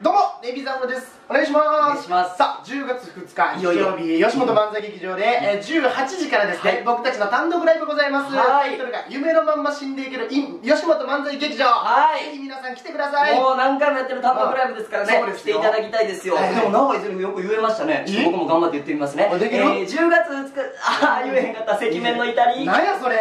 どうもネビーザムです。お願いします。さあ10月2日いよいよ。日吉本漫才劇場で、えー18時からですね、はい。僕たちの単独ライブございます、はい。タイトルが「夢のまんま死んでいける in 吉本漫才劇場」はい。ぜひ皆さん来てください。もう何回もやってる単独ライブですからねそうで来ていただきたいですよ、はい。でも長いずれもよく言えましたね。僕も頑張って言ってみますね。あできる？えー、10月2日ああ言えへんかった。赤面の至り。なんやそれ。